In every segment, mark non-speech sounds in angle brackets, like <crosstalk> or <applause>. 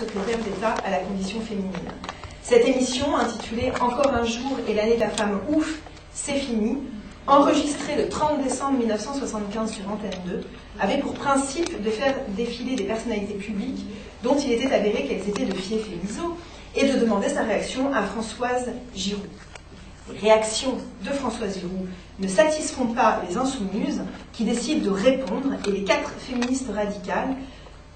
secrétaire d'État à la condition féminine. Cette émission, intitulée Encore un jour et l'année de la femme ouf, c'est fini, enregistrée le 30 décembre 1975 sur Antenne 2, avait pour principe de faire défiler des personnalités publiques dont il était avéré qu'elles étaient de fief et et de demander sa réaction à Françoise Giroud. Les réactions de Françoise Giroud ne satisfont pas les insoumises qui décident de répondre, et les quatre féministes radicales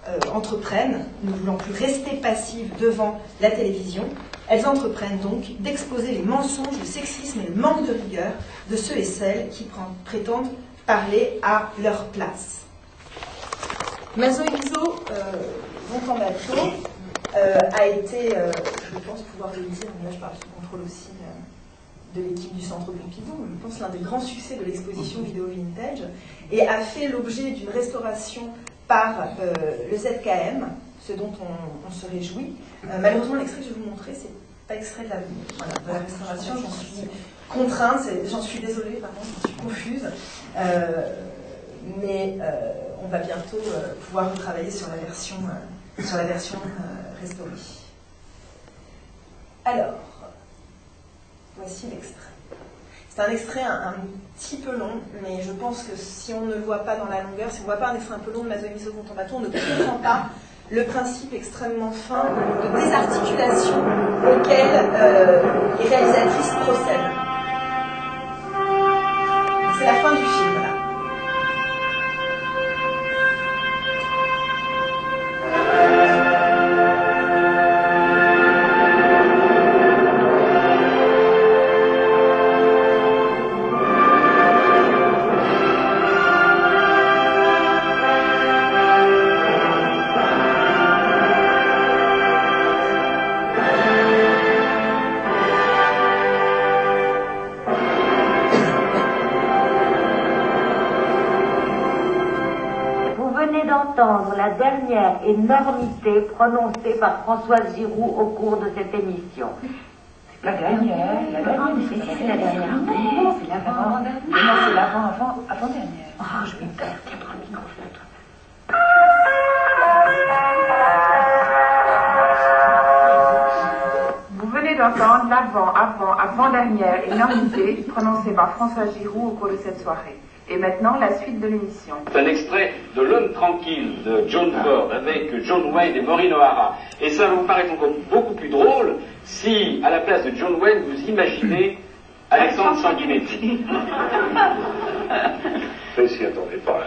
euh, entreprennent, ne voulant plus rester passives devant la télévision, elles entreprennent donc d'exposer les mensonges, le sexisme et le manque de rigueur de ceux et celles qui prétendent parler à leur place. Mazo et Miso euh, bateau euh, a été, je pense pouvoir le dire, mais là je parle sous contrôle aussi de l'équipe du Centre Pompidou, je pense l'un des grands succès de l'exposition vidéo vintage, et a fait l'objet d'une restauration par euh, le ZKM, ce dont on, se réjouit. Euh, malheureusement, l'extrait que je vais vous montrer, c'est pas extrait de la, restauration, j'en suis contrainte, j'en suis désolée, pardon, j'en suis confuse, euh, mais on va bientôt pouvoir retravailler sur la version, sur la version restaurée. Alors, voici l'extrait. C'est un extrait un, petit peu long, mais je pense que si on ne le voit pas dans la longueur, si on ne voit pas un extrait un peu long de Mazomiso bateau, on ne comprend pas le principe extrêmement fin de désarticulation auquel euh, les réalisatrices procèdent. C'est la fin du film. Énormité prononcée par Françoise Giroud au cours de cette émission. La dernière, la dernière, c'est la dernière. Non, c'est. Non, c'est l'avant, avant, dernière. Oh, je vais me perdre, tiens, prends le micro, Vous venez d'entendre l'avant, avant, avant-dernière énormité prononcée par Françoise Giroud au cours de cette soirée. Et maintenant, la suite de l'émission. C'est un extrait de L'homme tranquille de John Ford avec John Wayne et Maureen O'Hara. Et ça va vous paraître encore beaucoup plus drôle si, à la place de John Wayne, vous imaginez Alexandre Sanguinetti. <laughs> Je s'y attendait pas.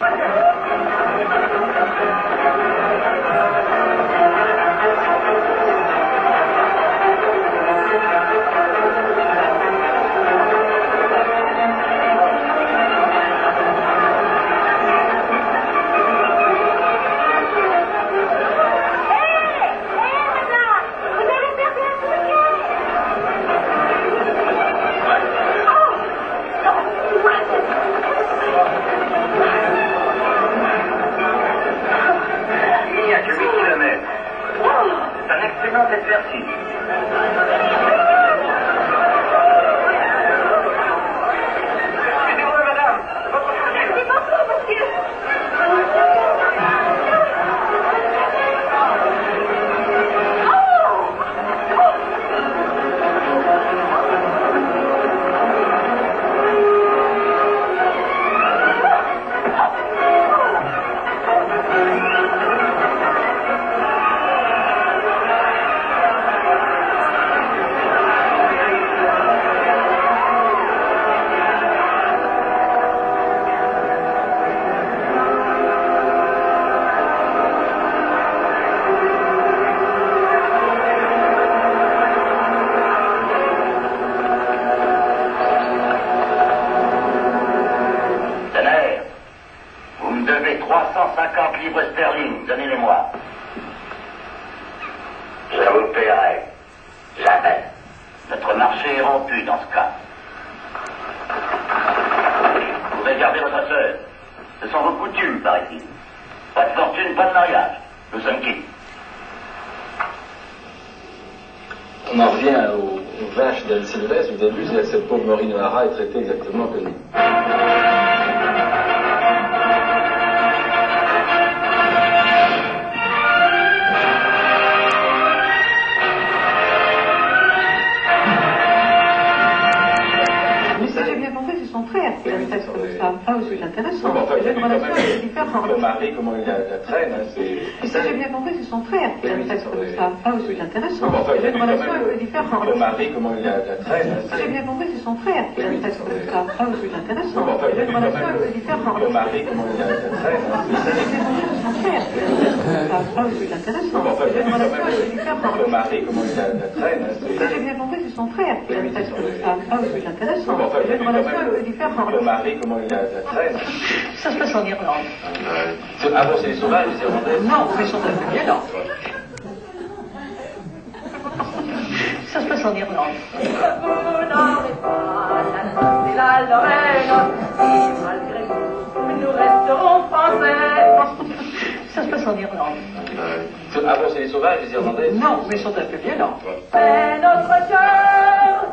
<laughs> comme ça. Ah oui, c'est intéressant. Une relation avec. Son mari, comment traîne, hein, c'est... J'ai bien compris, c'est son frère qui a. Ah oui, c'est intéressant. Une relation avec mari, comment la traîne Ça se passe en Irlande. Ah bon, c'est les sauvages, les Irlandais Non, mais ils sont peu violents. Ça se passe en Irlande. Pas la Lorraine, et malgré tout, nous resterons français. <laughs> Ça se passe en Irlande. Euh, Ah bon, c'est les sauvages, les Irlandais? Non, mais ils sont un peu violents. C'est notre cœur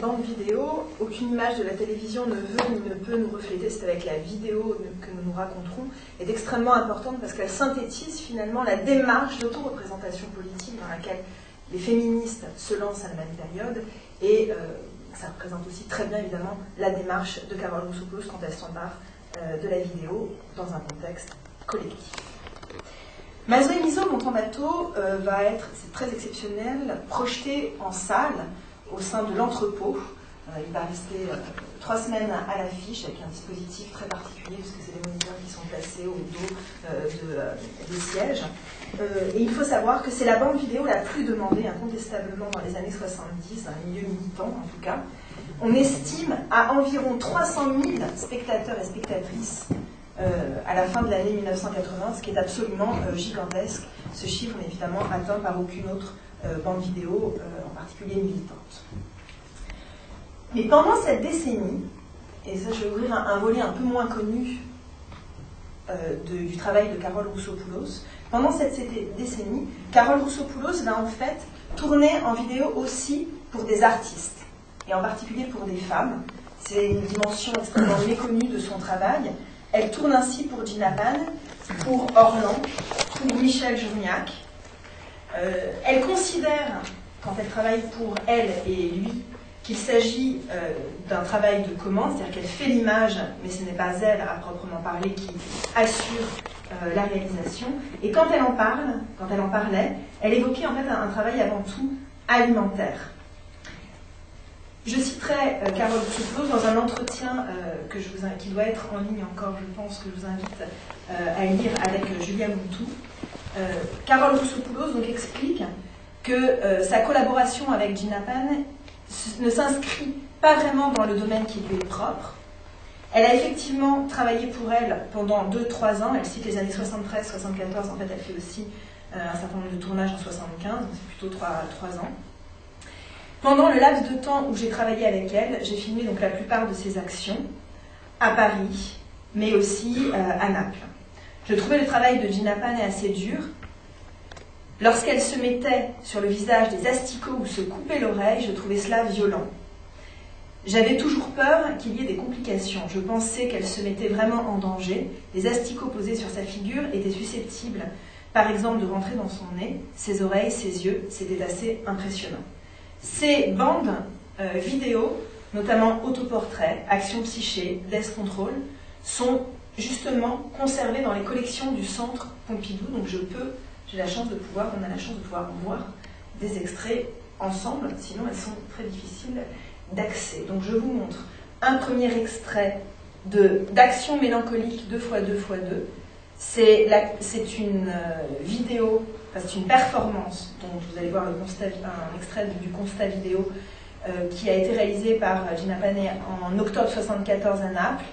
cette bande vidéo, aucune image de la télévision ne veut ni ne peut nous refléter, c'est avec la vidéo que nous nous raconterons, est extrêmement importante parce qu'elle synthétise finalement la démarche d'autoreprésentation politique dans laquelle les féministes se lancent à la même période et euh, ça représente aussi très bien évidemment la démarche de Carole Rousseau-Poulos quand elle s'empare euh, de la vidéo dans un contexte collectif. Mazoé Miso, Mon bateau, euh, va être, c'est très exceptionnel, projeté en salle au sein de l'entrepôt. Euh, il va rester euh, trois semaines à l'affiche avec un dispositif très particulier puisque c'est des moniteurs qui sont placés au dos euh, de, des sièges. Et il faut savoir que c'est la bande vidéo la plus demandée incontestablement dans les années 70, dans les milieux militants en tout cas. On estime à environ 300 000 spectateurs et spectatrices à la fin de l'année 1980, ce qui est absolument gigantesque. Ce chiffre n'est évidemment atteint par aucune autre euh, bande vidéo, euh, en particulier militante. Mais pendant cette décennie, et ça je vais ouvrir un, volet un peu moins connu euh, du travail de Carole Rousseau-Poulos, pendant cette, cette décennie, Carole Rousseau-Poulos va en fait tourner en vidéo aussi pour des artistes, et en particulier pour des femmes. C'est une dimension extrêmement méconnue de son travail. Elle tourne ainsi pour Gina Pan, pour Orlan, pour Michel Journiac. Euh, elle considère, quand elle travaille pour elle et lui, qu'il s'agit euh, d'un travail de commande, c'est-à-dire qu'elle fait l'image, mais ce n'est pas elle à proprement parler qui assure euh, la réalisation. Et quand elle en parle, quand elle en parlait, elle évoquait en fait un, travail avant tout alimentaire. Je citerai Carole Rousseau dans un entretien que je vous, qui doit être en ligne encore, je pense, que je vous invite à lire avec Julia Moutou. Euh, Carole Rousseau-Poulos donc explique que euh, sa collaboration avec Gina Pan ne s'inscrit pas vraiment dans le domaine qui lui est propre. Elle a effectivement travaillé pour elle pendant 2-3 ans. Elle cite les années 73-74. En fait, elle fait aussi euh, un certain nombre de tournages en 75, donc c'est plutôt 3, 3 ans. Pendant le laps de temps où j'ai travaillé avec elle, j'ai filmé donc la plupart de ses actions à Paris, mais aussi à Naples. Je trouvais le travail de Gina Pan assez dur. Lorsqu'elle se mettait sur le visage des asticots ou se coupait l'oreille, je trouvais cela violent. J'avais toujours peur qu'il y ait des complications. Je pensais qu'elle se mettait vraiment en danger. Les asticots posés sur sa figure étaient susceptibles par exemple de rentrer dans son nez, ses oreilles, ses yeux, c'était assez impressionnant. Ces bandes euh, vidéo, notamment autoportrait, action psyché, death control, sont justement conservées dans les collections du centre Pompidou, donc je peux, j'ai la chance de pouvoir, on a la chance de pouvoir voir des extraits ensemble, sinon elles sont très difficiles d'accès. Donc je vous montre un premier extrait d'action mélancolique 2 x 2 x 2. C'est une euh, vidéo, c'est une performance dont vous allez voir le constat, un extrait du constat vidéo euh, qui a été réalisé par Gina Panet en octobre 1974 à Naples.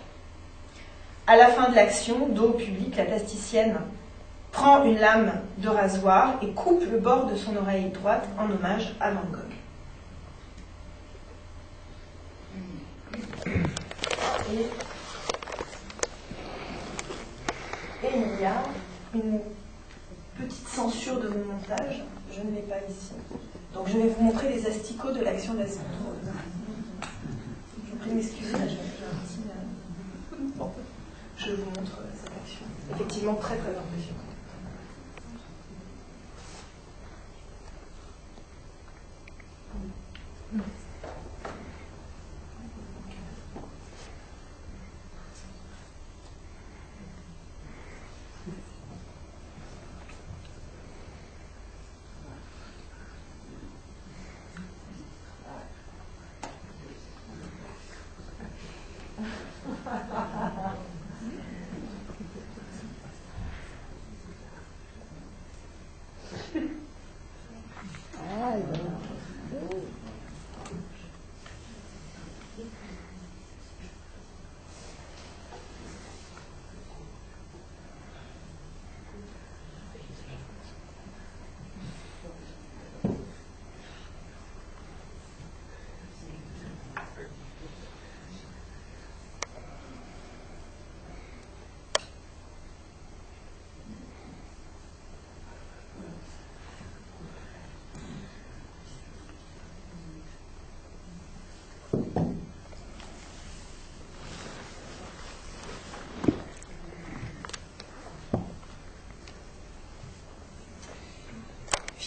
À la fin de l'action, dos au public, la plasticienne prend une lame de rasoir et coupe le bord de son oreille droite en hommage à Van Gogh. Et, il y a une petite censure de mon montage, je ne l'ai pas ici. Donc je vais vous montrer les asticots de l'action d'Asmodro. Je vous prie de m'excuser, je vous montre cette action. Effectivement très très impressionnante.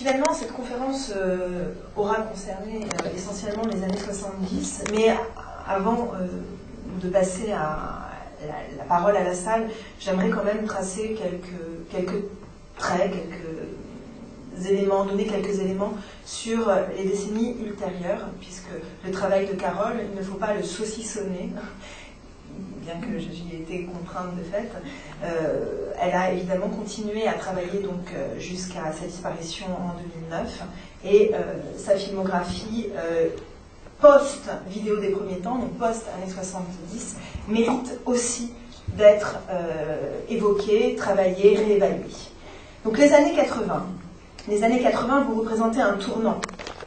Finalement, cette conférence euh, aura concerné euh, essentiellement les années 70, mais avant euh, de passer la, parole à la salle, j'aimerais quand même tracer quelques, quelques traits, quelques éléments, donner quelques éléments sur les décennies ultérieures, puisque le travail de Carole, il ne faut pas le saucissonner, bien que j'y ai été contrainte de fait. Euh, elle a évidemment continué à travailler donc euh, jusqu'à sa disparition en 2009 et euh, sa filmographie post-vidéo des premiers temps, donc post-années 70, mérite aussi d'être évoquée, travaillée, réévaluée. Donc les années 80. Les années 80 vous représentez un tournant,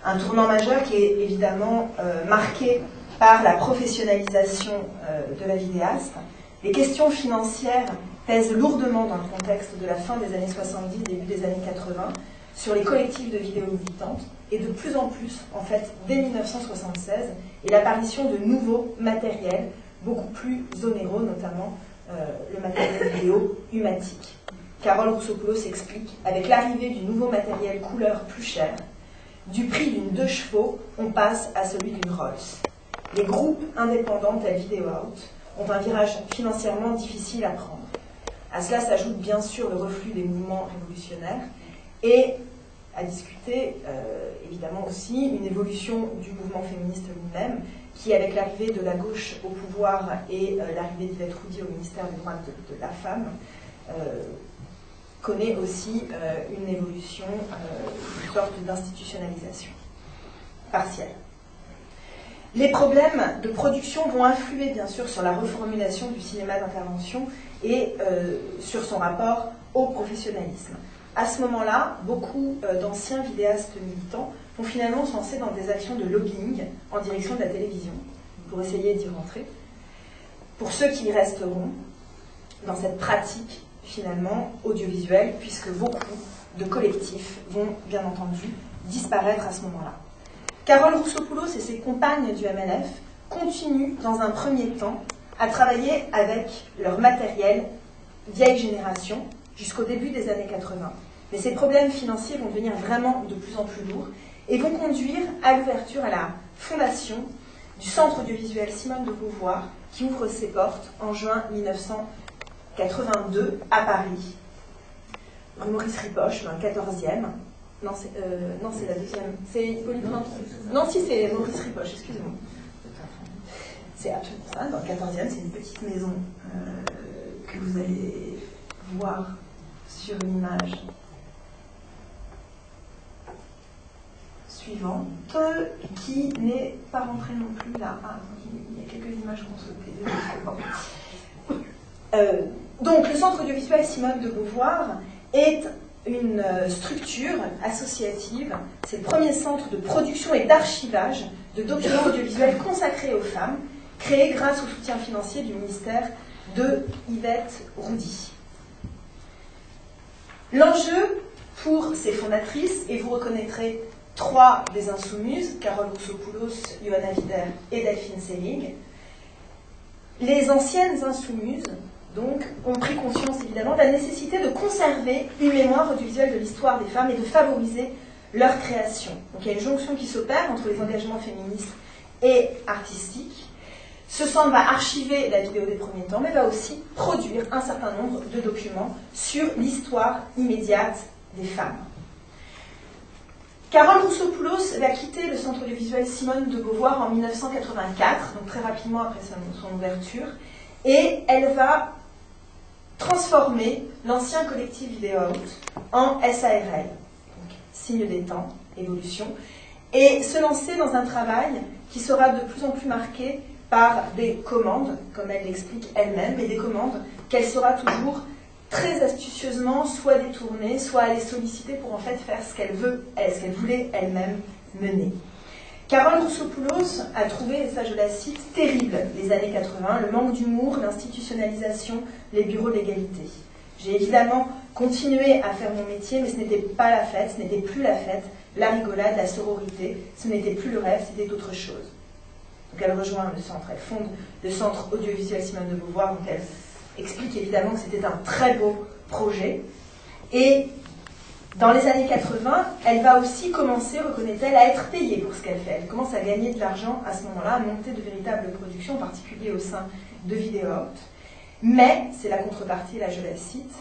un tournant majeur qui est évidemment marqué par la professionnalisation de la vidéaste. Les questions financières pèse lourdement dans le contexte de la fin des années 70, début des années 80, sur les collectifs de vidéos militantes, et de plus en plus, en fait, dès 1976, et l'apparition de nouveaux matériels, beaucoup plus onéreux, notamment euh, le matériel vidéo humatique. Carole Roussopoulos s'explique, avec l'arrivée du nouveau matériel couleur plus cher, du prix d'une deux chevaux, on passe à celui d'une Rolls. Les groupes indépendants tels Video Out ont un virage financièrement difficile à prendre. À cela s'ajoute bien sûr le reflux des mouvements révolutionnaires et à discuter euh, évidemment aussi une évolution du mouvement féministe lui-même qui, avec l'arrivée de la gauche au pouvoir et euh, l'arrivée d'Yvette Roudy au ministère des droits de, la femme, euh, connaît aussi une évolution, une sorte d'institutionnalisation partielle. Les problèmes de production vont influer bien sûr sur la reformulation du cinéma d'intervention et euh, sur son rapport au professionnalisme. À ce moment-là, beaucoup euh, d'anciens vidéastes militants vont finalement se lancer dans des actions de lobbying en direction de la télévision pour essayer d'y rentrer. Pour ceux qui y resteront dans cette pratique finalement audiovisuelle, puisque beaucoup de collectifs vont bien entendu disparaître à ce moment-là. Carole Roussopoulos et ses compagnes du MLF continuent dans un premier temps à travailler avec leur matériel vieille génération jusqu'au début des années 80. Mais ces problèmes financiers vont devenir vraiment de plus en plus lourds et vont conduire à l'ouverture, à la fondation du Centre audiovisuel Simone de Beauvoir, qui ouvre ses portes en juin 1982 à Paris. Rue Maurice Ripoche, dans le 14e. Non, c'est euh, non, c'est la deuxième. C'est Hippolyte Non, si, c'est Maurice Ripoche, excusez-moi. C'est absolument ça. Dans le 14e, c'est une petite maison euh, que vous allez voir sur l'image suivante, qui n'est pas rentrée non plus là. Ah, il y a quelques images qu'on sautait. Euh, donc, le Centre audiovisuel Simone de Beauvoir est une euh, structure associative. C'est le premier centre de production et d'archivage de documents audiovisuels consacrés aux femmes, créé grâce au soutien financier du ministère de Yvette Roudy. L'enjeu pour ses fondatrices, et vous reconnaîtrez trois des insoumises, Carole Roussopoulos, Johanna Vider et Delphine Selig, les anciennes insoumises donc, ont pris conscience évidemment de la nécessité de conserver une mémoire audiovisuelle de l'histoire des femmes et de favoriser leur création. Donc il y a une jonction qui s'opère entre les engagements féministes et artistiques. Ce centre va archiver la vidéo des premiers temps, mais va aussi produire un certain nombre de documents sur l'histoire immédiate des femmes. Carole Roussopoulos va quitter le centre audiovisuel Simone de Beauvoir en 1984, donc très rapidement après son ouverture, et elle va transformer l'ancien collectif Vidéo en SARL, donc signe des temps, évolution, et se lancer dans un travail qui sera de plus en plus marqué par des commandes, comme elle l'explique elle-même, et des commandes qu'elle sera toujours très astucieusement soit détourner, soit aller solliciter pour en fait faire ce qu'elle veut, ce qu'elle voulait elle-même mener. Carole Roussopoulos a trouvé, et ça je la cite, terrible les années 80, le manque d'humour, l'institutionnalisation, les bureaux d'égalité. J'ai évidemment continué à faire mon métier, mais ce n'était pas la fête, ce n'était plus la fête, la rigolade, la sororité, ce n'était plus le rêve, c'était autre chose. Donc elle rejoint le centre, elle fonde le centre audiovisuel Simone de Beauvoir, donc elle explique évidemment que c'était un très beau projet. Et dans les années 80, elle va aussi commencer, reconnaît-elle, à être payée pour ce qu'elle fait. Elle commence à gagner de l'argent à ce moment-là, à monter de véritables productions, en particulier au sein de Vidéo Mais, c'est la contrepartie, là je la cite,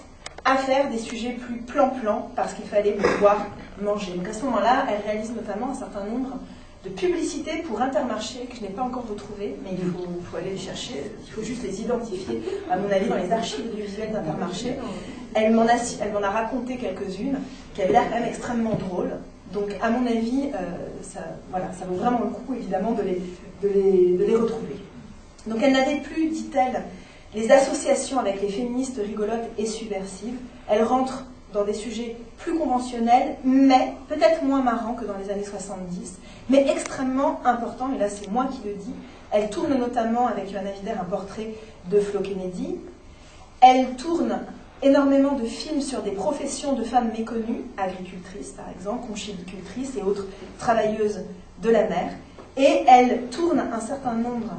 à faire des sujets plus plan-plan parce qu'il fallait pouvoir manger. Donc à ce moment-là, elle réalise notamment un certain nombre de publicités pour Intermarché que je n'ai pas encore retrouvées, mais il faut, aller les chercher, il faut juste les identifier, à mon avis, dans les archives visuelles d'Intermarché. Elle m'en a, a, raconté quelques-unes qui avaient l'air quand même extrêmement drôles. Donc, à mon avis, euh, ça, voilà, ça vaut vraiment le coup, évidemment, de les, de les, de les retrouver. Donc, elle n'avait plus, dit-elle, les associations avec les féministes rigolotes et subversives. Elle rentre dans des sujets plus conventionnels, mais peut-être moins marrants que dans les années 70, mais extrêmement importants, et là c'est moi qui le dis. Elle tourne notamment avec Johanna Vider un portrait de Flo Kennedy. Elle tourne énormément de films sur des professions de femmes méconnues, agricultrices par exemple, conchicultrices et autres travailleuses de la mer. Et elle tourne un certain nombre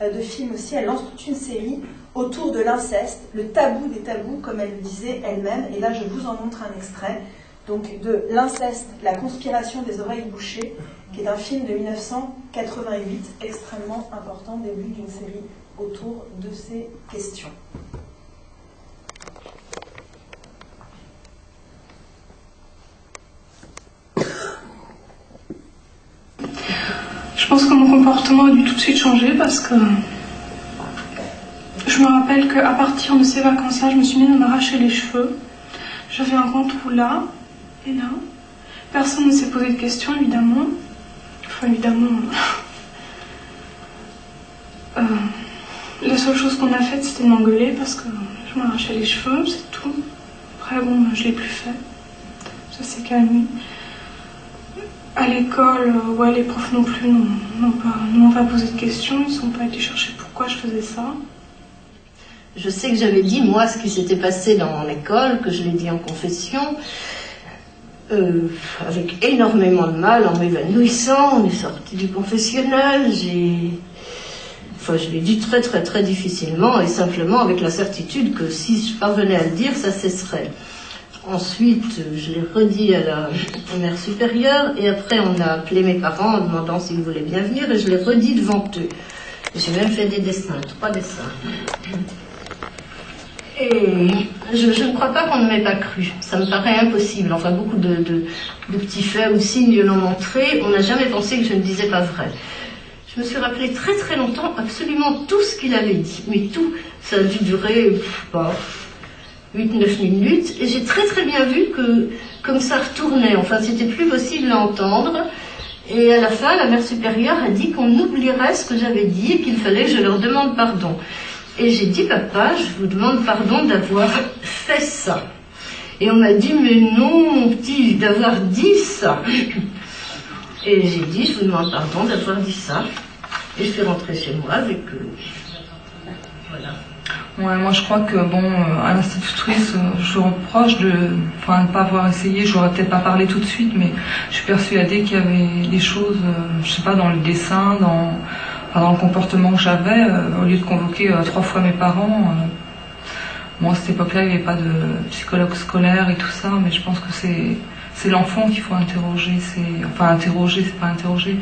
euh, de films aussi, elle lance toute une série autour de l'inceste, le tabou des tabous, comme elle le disait elle-même. Et là, je vous en montre un extrait. Donc, de L'inceste, la conspiration des oreilles bouchées, qui est un film de 1988, extrêmement important, début d'une série autour de ces questions. Je pense que mon comportement a dû tout de suite changer parce que je me rappelle qu'à partir de ces vacances-là, je me suis mise à m'arracher les cheveux. J'avais un grand trou là et là. Personne ne s'est posé de questions, évidemment. Évidemment. Euh, la seule chose qu'on a faite, c'était de m'engueuler parce que je m'arrachais les cheveux, c'est tout. Après, bon, je l'ai plus fait. Ça s'est calmé. À l'école, euh, ouais, les profs non plus n'ont pas, pas posé de questions. Ils ne sont pas allés chercher pourquoi je faisais ça. Je sais que j'avais dit, moi, ce qui s'était passé dans mon école, que je l'ai dit en confession, euh, avec énormément de mal, en m'évanouissant, on est sorti du confessionnal, j'ai... Enfin, je l'ai dit très très très difficilement et simplement avec la certitude que si je parvenais à le dire, ça cesserait. ensuite, je l'ai redit à la mère supérieure, et après, on a appelé mes parents en demandant s'ils voulaient bien venir, et je l'ai redit devant eux. J'ai même fait des dessins, trois dessins. Et je, ne crois pas qu'on ne m'ait pas cru. Ça me paraît impossible. Enfin, beaucoup de, de, petits faits ou signes l'ont montré. On n'a jamais pensé que je ne disais pas vrai. Je me suis rappelé très très longtemps absolument tout ce qu'il avait dit. Mais tout, ça a dû durer, pas, 8-9 minutes. Et j'ai très très bien vu que, comme ça retournait, enfin, c'était plus possible à. Et à la fin, la mère supérieure a dit qu'on oublierait ce que j'avais dit et qu'il fallait que je leur demande pardon. Et j'ai dit, papa, je vous demande pardon d'avoir fait ça. Et on m'a dit, mais non, mon petit, d'avoir dit ça. Et j'ai dit, je vous demande pardon d'avoir dit ça. Et je suis rentrée chez moi avec eux. Voilà. Moi je crois que bon, euh, à l'institutrice, euh, je reproche de, ne pas avoir essayé. J'aurais peut-être pas parlé tout de suite, mais je suis persuadée qu'il y avait des choses, euh, je sais pas, dans le dessin, dans, dans le comportement que j'avais, euh, au lieu de convoquer euh, trois fois mes parents. euh, moi, à cette époque-là, il n'y avait pas de psychologue scolaire et tout ça, mais je pense que c'est c'est l'enfant qu'il faut interroger. C'est enfin interroger, c'est pas interroger.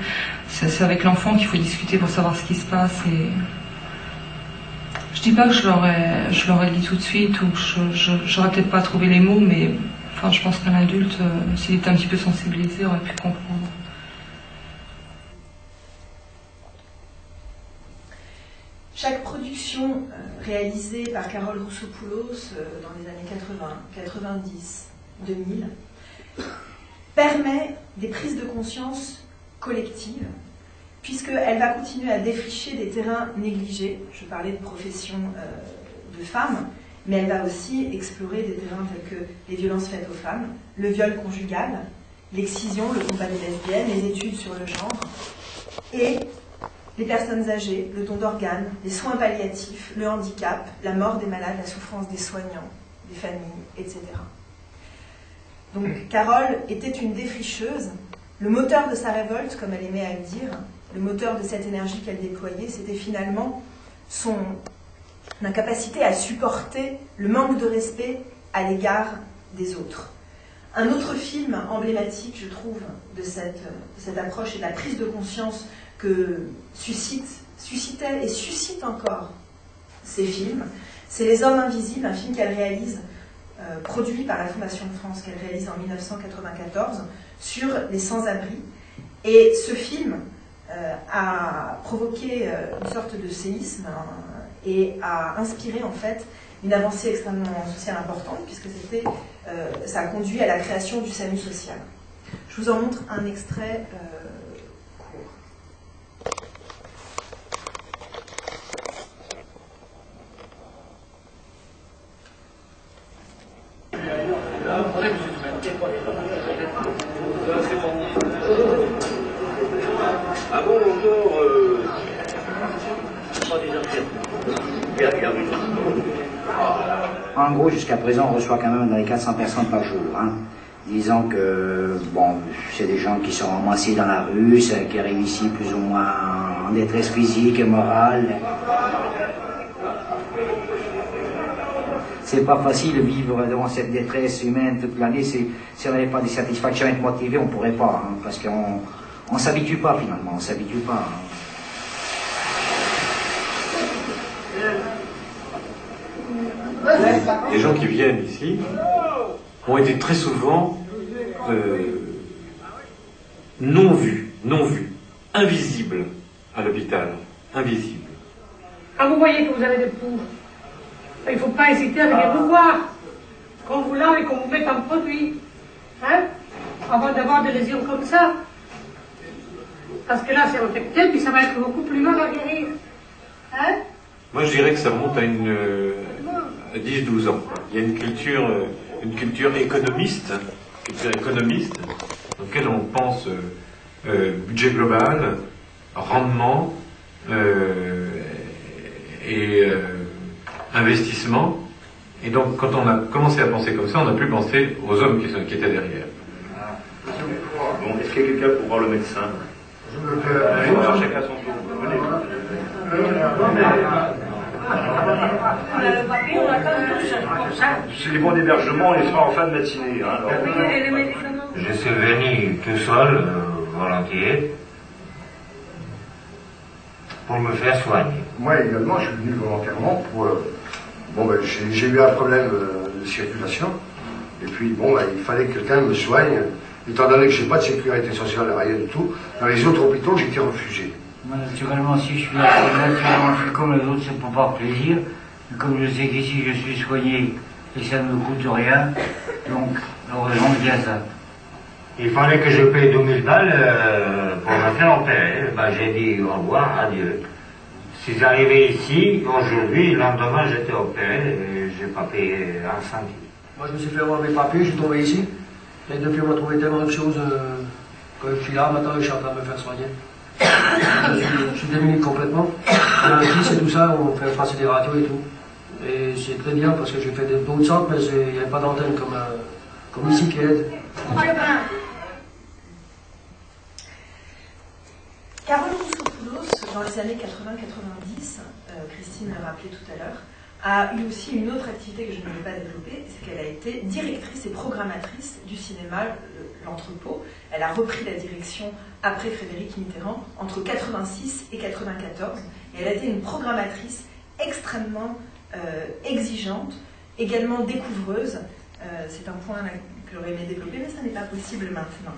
C'est avec l'enfant qu'il faut discuter pour savoir ce qui se passe et je dis pas que je l'aurais, je l'aurais dit tout de suite ou que je, j'aurais peut-être pas trouvé les mots, mais enfin, je pense qu'un adulte, euh, s'il était un petit peu sensibilisé, aurait pu comprendre. Chaque production euh, réalisée par Carole Roussopoulos euh, dans les années 80, 90, 2000 permet des prises de conscience collectives puisqu'elle va continuer à défricher des terrains négligés. Je parlais de profession euh, de femmes, mais elle va aussi explorer des terrains tels que les violences faites aux femmes, le viol conjugal, l'excision, le combat des lesbiennes, les études sur le genre, et les personnes âgées, le don d'organes, les soins palliatifs, le handicap, la mort des malades, la souffrance des soignants, des familles, etc. Donc Carole était une défricheuse. Le moteur de sa révolte, comme elle aimait à le dire, le moteur de cette énergie qu'elle déployait, c'était finalement son incapacité à supporter le manque de respect à l'égard des autres. Un autre film emblématique, je trouve, de cette, de cette approche et de la prise de conscience que suscite, suscitait et suscite encore ces films, c'est Les Hommes Invisibles, un film qu'elle réalise, euh, produit par la Fondation de France, qu'elle réalise en 1994, sur les sans-abri. Et ce film euh, a provoqué euh, une sorte de séisme hein, et a inspiré en fait une avancée extrêmement sociale importante, puisque ça a conduit à la création du SAMU social. Je vous en montre un extrait euh, court. Ah bon, encore euh... En gros, jusqu'à présent, on reçoit quand même dans les 400 personnes par jour. Hein. Disons que, bon, c'est des gens qui sont ramassés dans la rue, qui arrivent ici plus ou moins en détresse physique et morale. C'est pas facile de vivre dans cette détresse humaine toute l'année. Si, on n'avait pas des satisfactions à être motivé, on pourrait pas. hein, parce qu'on on s'habitue pas finalement, on s'habitue pas. hein. Les gens qui viennent ici ont été très souvent euh, non vus, non vus, invisibles à l'hôpital, invisibles. Quand vous voyez que vous avez des poux, il ne faut pas hésiter à venir nous voir. Qu'on vous lave et qu'on vous mette un produit. Hein Avant d'avoir des lésions comme ça. Parce que là, c'est infecté, puis ça va être beaucoup plus long à guérir. Hein Moi, je dirais que ça monte à une euh, à 10-12 ans. quoi. Il y a une culture, euh, une culture économiste, culture économiste, dans laquelle on pense euh, euh, budget global, rendement euh, et euh, investissement. Et donc, quand on a commencé à penser comme ça, on n'a plus pensé aux hommes qui, sont- qui étaient derrière. Bon, est-ce qu'il y a quelqu'un pour voir le médecin Euh, Chacun à son tour. Venez. C'est les bons d'hébergement, les sera en fin de matinée. Hein, alors. Je suis venu tout seul, euh, volontiers, pour me faire soigner. Moi également, je suis venu volontairement pour. euh, bon, ben, j'ai j'ai eu un problème euh, de circulation. Et puis, bon, ben, il fallait que quelqu'un me soigne. Étant donné que je n'ai pas de sécurité sociale, rien du tout, dans les autres hôpitaux, j'étais refusé. Moi, naturellement, si je suis là, naturellement, je suis comme les autres, c'est pour faire plaisir. Mais comme je sais qu'ici, je suis soigné et que ça ne me coûte rien, donc, heureusement, bien ça. Il fallait que je paye 2000 balles euh, pour me faire opérer. Ben, j'ai dit au revoir, adieu. Si j'arrivais ici, aujourd'hui, le lendemain, j'étais opéré et j'ai pas payé un centime. Moi, je me suis fait avoir mes papiers, je suis tombé ici. Et depuis, on m'a trouvé tellement de choses. euh, quand je suis là, maintenant, je suis en train de me faire soigner. <coughs> Je suis, démuni complètement. Un fils et tout ça, on fait passer des radios et tout. Et c'est très bien parce que j'ai fait d'autres centres, mais il n'y a pas d'antenne comme, euh, comme ici qui aide. Carole Roussopoulos, dans les années 80-90, euh, Christine l'a rappelé tout à l'heure, a eu aussi une autre activité que je ne vais pas développer, c'est qu'elle a été directrice et programmatrice du cinéma Le- L'Entrepôt. Elle a repris la direction après Frédéric Mitterrand entre 86 et 94. Et elle a été une programmatrice extrêmement euh, exigeante, également découvreuse. Euh, c'est un point que j'aurais aimé développer, mais ça n'est pas possible maintenant.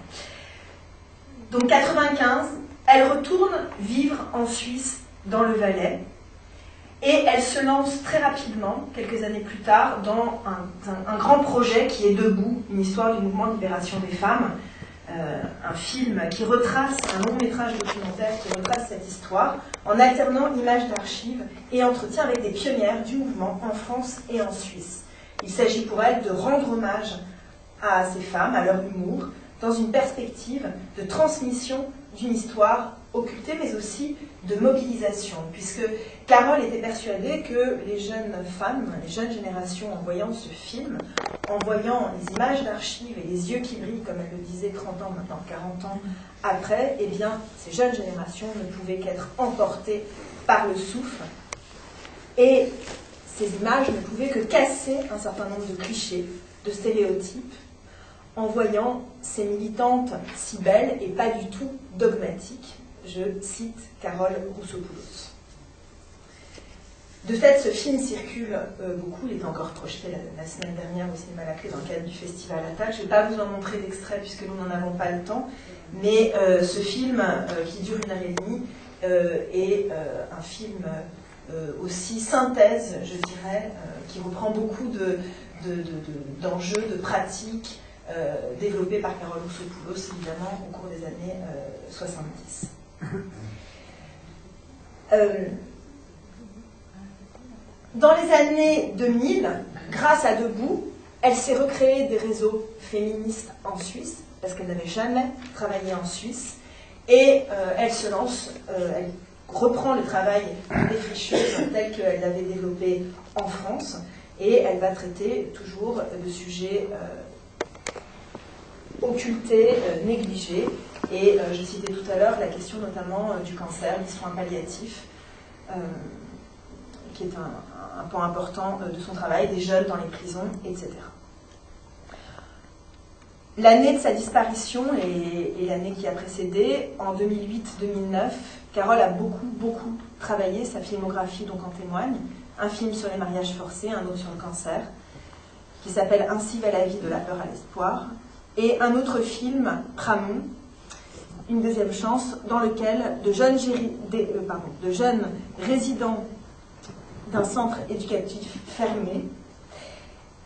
Donc 95, elle retourne vivre en Suisse, dans le Valais, et elle se lance très rapidement, quelques années plus tard, dans un, grand projet qui est Debout, une histoire du mouvement de libération des femmes, Euh, un film qui retrace, un long métrage documentaire qui retrace cette histoire, en alternant images d'archives et entretien avec des pionnières du mouvement en France et en Suisse. Il s'agit pour elle de rendre hommage à ces femmes, à leur humour, dans une perspective de transmission d'une histoire occultée, mais aussi de mobilisation, puisque Carole était persuadée que les jeunes femmes, les jeunes générations, en voyant ce film, en voyant les images d'archives et les yeux qui brillent, comme elle le disait 30 ans, maintenant 40 ans après, eh bien, ces jeunes générations ne pouvaient qu'être emportées par le souffle. Et ces images ne pouvaient que casser un certain nombre de clichés, de stéréotypes, en voyant ces militantes si belles et pas du tout dogmatiques. Je cite Carole Roussopoulos. De fait, ce film circule euh, beaucoup. Il était encore projeté la, semaine dernière au cinéma La Clé dans le cadre du festival Attaque. Je ne vais pas vous en montrer d'extrait puisque nous n'en avons pas le temps. Mais euh, ce film, euh, qui dure une heure et demie, est un film aussi synthèse, je dirais, qui reprend beaucoup de- de- de- d'enjeux, pratiques développés par Carole Roussopoulos, évidemment, au cours des années euh, 70. Euh, dans les années 2000, grâce à Debout, elle s'est recréée des réseaux féministes en Suisse, parce qu'elle n'avait jamais travaillé en Suisse, et euh, elle se lance, euh, elle reprend le travail des fricheuses tel qu'elle l'avait développé en France, et elle va traiter toujours de sujets occultés, négligés, et euh, je citais tout à l'heure la question notamment euh, du cancer, des soins palliatifs, euh, qui est un, point important de son travail, des jeunes dans les prisons, etc. L'année de sa disparition et, et l'année qui a précédé, en 2008-2009, Carole a beaucoup, beaucoup travaillé, sa filmographie donc en témoigne, un film sur les mariages forcés, un autre sur le cancer, qui s'appelle Ainsi va la vie de la peur à l'espoir, et un autre film, Pramon, une deuxième chance, dans lequel de jeunes, euh, résidents d'un centre éducatif fermé,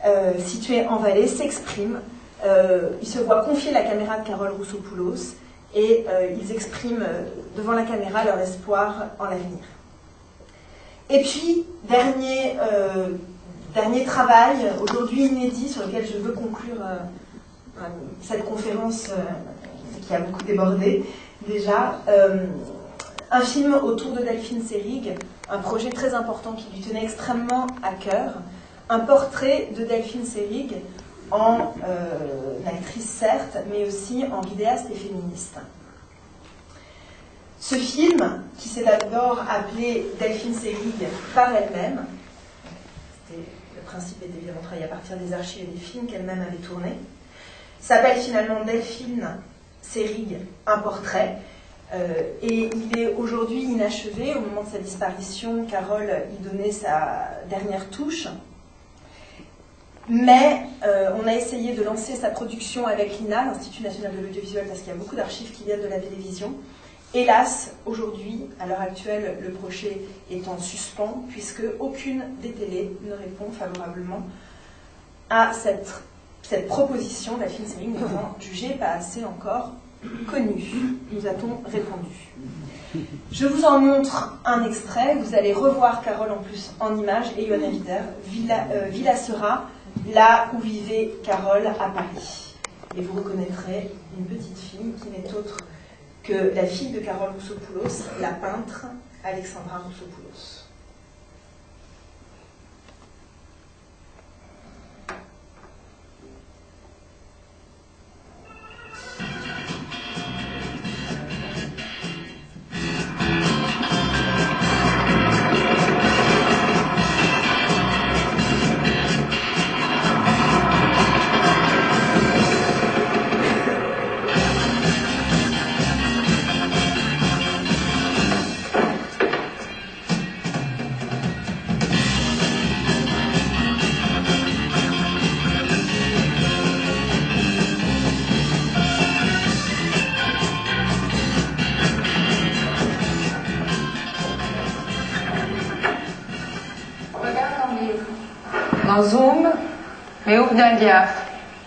euh, situé en Valais, s'expriment. Euh, ils se voient confier la caméra de Carole Roussopoulos et ils expriment devant la caméra leur espoir en l'avenir. Et puis, dernier, dernier travail, aujourd'hui inédit, sur lequel je veux conclure cette conférence qui a beaucoup débordé déjà. euh, un film autour de Delphine Seyrig, un projet très important qui lui tenait extrêmement à cœur, un portrait de Delphine Seyrig en euh, actrice certes, mais aussi en vidéaste et féministe. Ce film, qui s'est d'abord appelé Delphine Seyrig par elle-même, le principe était bien montré à partir des archives et des films qu'elle-même avait tournés. S'appelle finalement Delphine Sérig, un portrait. Euh, et il est aujourd'hui inachevé. Au moment de sa disparition, Carole y donnait sa dernière touche. Mais euh, on a essayé de lancer sa production avec l'INA, l'Institut national de l'audiovisuel, parce qu'il y a beaucoup d'archives qui viennent de la télévision. Hélas, aujourd'hui, à l'heure actuelle, le projet est en suspens, puisque aucune des télés ne répond favorablement à cette, cette proposition, film série étant jugée pas assez encore connue, nous a-t-on répondu. Je vous en montre un extrait, vous allez revoir Carole en plus en image et Johanna Vider, Villa, euh, Villa Sera, là où vivait Carole à Paris. Et vous reconnaîtrez une petite fille qui n'est autre que la fille de Carole Roussopoulos, la peintre Alexandra Roussopoulos.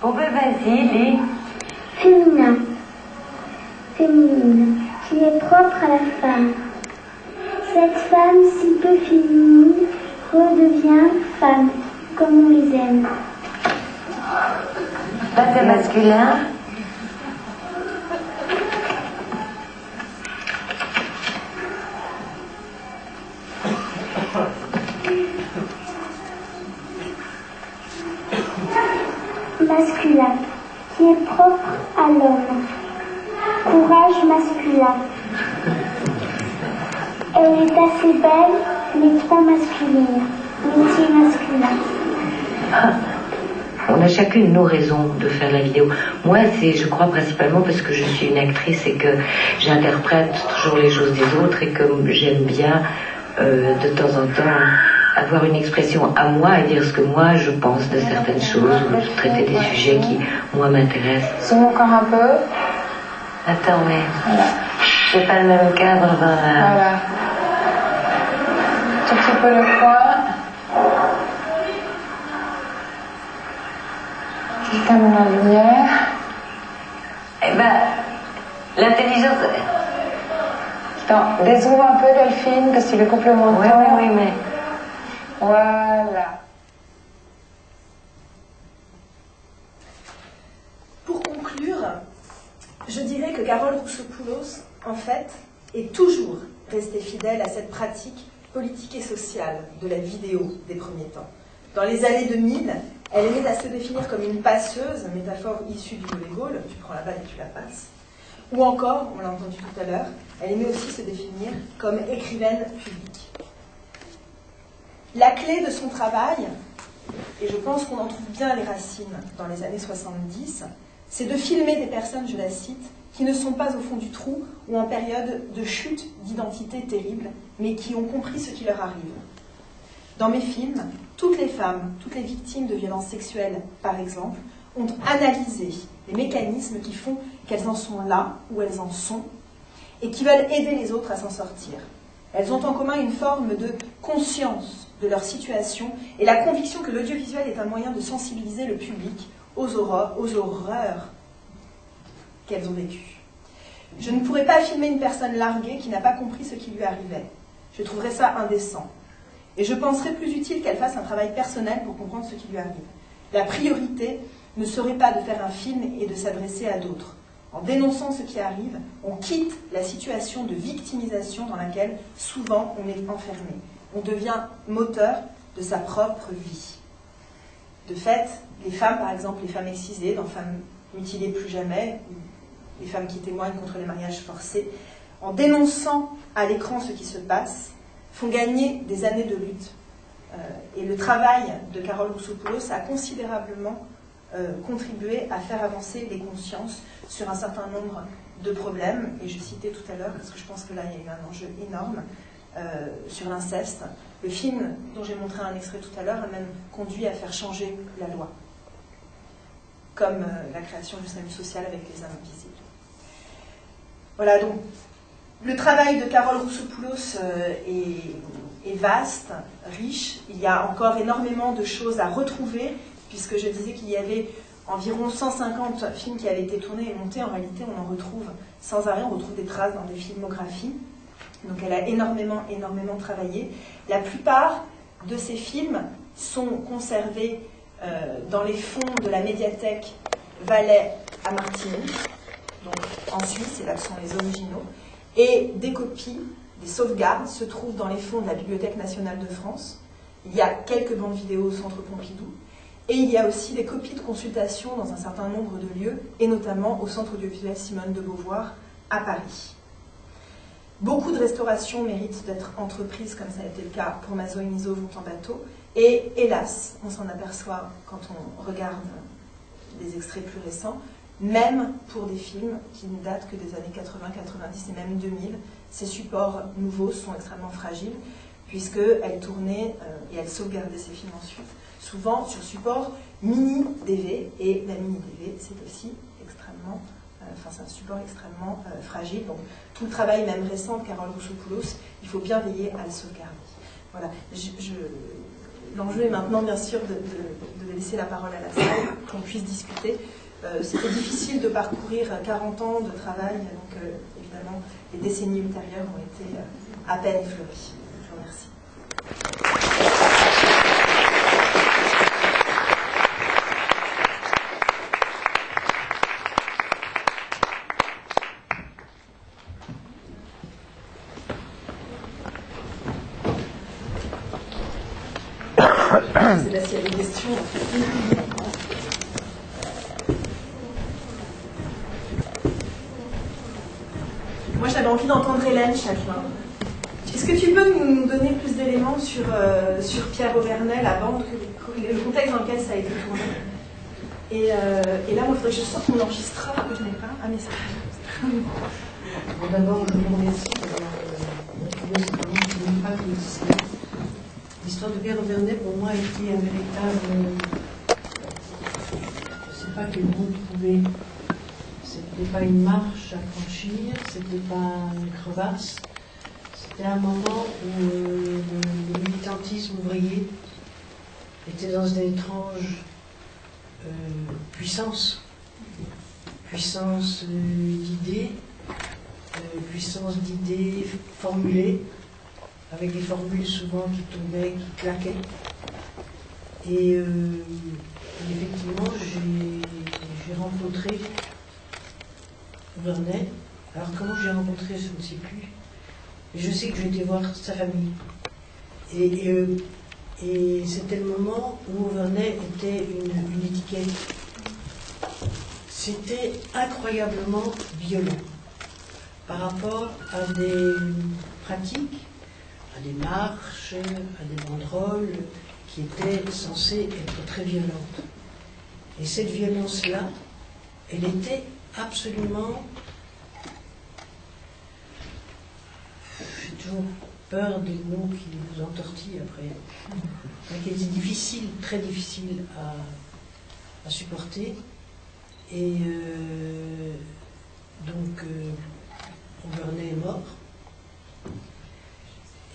Oh ben vas-y, lis. Féminin. Féminine. Qui est propre à la femme. Cette femme si peu féminine redevient femme, comme on les aime. C'est masculin. Masculin. Masculine. Métier masculin. On a chacune nos raisons de faire la vidéo. Moi, c'est, je crois, principalement parce que je suis une actrice et que j'interprète toujours les choses des autres et que j'aime bien, euh, de temps en temps, avoir une expression à moi et dire ce que moi je pense de certaines choses ou traiter des sujets qui, moi, m'intéressent. Zoom encore un peu. Attends, mais j'ai pas le même cadre dans la... Voilà. Tout petit peu le coin. Comme la lumière. Eh ben, l'intelligence... Attends, dézoome un peu Delphine, parce qu'il est complémentaire. Oui, oui, oui, mais... Voilà. Pour conclure, je dirais que Carole Roussopoulos, en fait, est toujours restée fidèle à cette pratique politique et sociale de la vidéo des premiers temps. Dans les années 2000, elle aimait à se définir comme une passeuse, métaphore issue du volleyball, tu prends la balle et tu la passes. Ou encore, on l'a entendu tout à l'heure, elle aimait aussi se définir comme écrivaine publique. La clé de son travail, et je pense qu'on en trouve bien les racines dans les années 70, c'est de filmer des personnes, je la cite, qui ne sont pas au fond du trou ou en période de chute d'identité terrible, mais qui ont compris ce qui leur arrive. Dans mes films, toutes les femmes, toutes les victimes de violences sexuelles, par exemple, ont analysé les mécanismes qui font qu'elles en sont là où elles en sont et qui veulent aider les autres à s'en sortir. Elles ont en commun une forme de conscience de leur situation et la conviction que l'audiovisuel est un moyen de sensibiliser le public aux horreurs, qu'elles ont vécues. Je ne pourrais pas filmer une personne larguée qui n'a pas compris ce qui lui arrivait. Je trouverais ça indécent. Et je penserais plus utile qu'elle fasse un travail personnel pour comprendre ce qui lui arrive. La priorité ne serait pas de faire un film et de s'adresser à d'autres. En dénonçant ce qui arrive, on quitte la situation de victimisation dans laquelle souvent on est enfermé. On devient moteur de sa propre vie. De fait, les femmes, par exemple, les femmes excisées, dans Femmes mutilées plus jamais, les femmes qui témoignent contre les mariages forcés, en dénonçant à l'écran ce qui se passe, font gagner des années de lutte. Euh, et le travail de Carole Roussopoulos a considérablement euh, contribué à faire avancer les consciences sur un certain nombre de problèmes. Et je citais tout à l'heure, parce que je pense que là, il y a eu un enjeu énorme euh, sur l'inceste. Le film dont j'ai montré un extrait tout à l'heure a même conduit à faire changer la loi, comme euh, la création du salut social avec les âmes invisibles. Voilà, donc le travail de Carole Roussopoulos euh, est, vaste, riche. Il y a encore énormément de choses à retrouver, puisque je disais qu'il y avait environ 150 films qui avaient été tournés et montés. En réalité, on en retrouve sans arrêt, on retrouve des traces dans des filmographies. Donc elle a énormément, énormément travaillé. La plupart de ces films sont conservés dans les fonds de la médiathèque Valais à Martigny, donc en Suisse, c'est là que sont les originaux. Et des copies, des sauvegardes, se trouvent dans les fonds de la Bibliothèque nationale de France. Il y a quelques bandes vidéo au Centre Pompidou. Et il y a aussi des copies de consultation dans un certain nombre de lieux, et notamment au Centre audiovisuel Simone de Beauvoir à Paris. Beaucoup de restaurations méritent d'être entreprises, comme ça a été le cas pour Mazo et Miso vont en bateau. Et hélas, on s'en aperçoit quand on regarde des extraits plus récents, même pour des films qui ne datent que des années 80, 90 et même 2000, ces supports nouveaux sont extrêmement fragiles, puisqu'elles tournaient euh, et elles sauvegardaient ces films ensuite, souvent sur support mini-DV, et la mini-DV, c'est aussi extrêmement euh, enfin c'est un support extrêmement euh, fragile. Donc tout le travail même récent de Carole Roussopoulos, il faut bien veiller à le sauvegarder. Voilà. L'enjeu est maintenant bien sûr de, laisser la parole à la salle, qu'on puisse discuter. Euh, C'était difficile de parcourir 40 ans de travail, donc évidemment les décennies ultérieures ont été à peine effleurées. Je vous remercie. C'est là s'il y a des questions. Moi, j'avais envie d'entendre Hélène Châtelain. Est-ce que tu peux nous donner plus d'éléments sur, euh, sur Pierre Auvernay, la bande, le contexte dans lequel ça a été tourné? Et, euh, et, là, moi, il faudrait que je sorte mon enregistreur que je n'ai pas. Ah, mais ça. Bon, d'abord, je L'histoire de Pierre Vernet, pour moi, a été un véritable. Je ne sais pas quel mot trouver. C'était pas une marche à franchir, c'était pas une crevasse. C'était un moment où euh, le, militantisme ouvrier était dans une étrange euh, puissance. Puissance euh, d'idées, puissance d'idées formulées avec des formules souvent qui tombaient, qui claquaient. Et, euh, effectivement, j'ai rencontré Vernet. Alors comment j'ai rencontré, je ne sais plus. Je sais que été voir sa famille. Et, euh, et c'était le moment où Vernet était une étiquette. C'était incroyablement violent par rapport à des pratiques des marches, à des banderoles qui étaient censées être très violentes. Et cette violence-là, elle était absolument... J'ai toujours peur des mots qui vous entortillent après. qui était difficile, très difficile à, supporter. Et euh, donc, euh, est mort.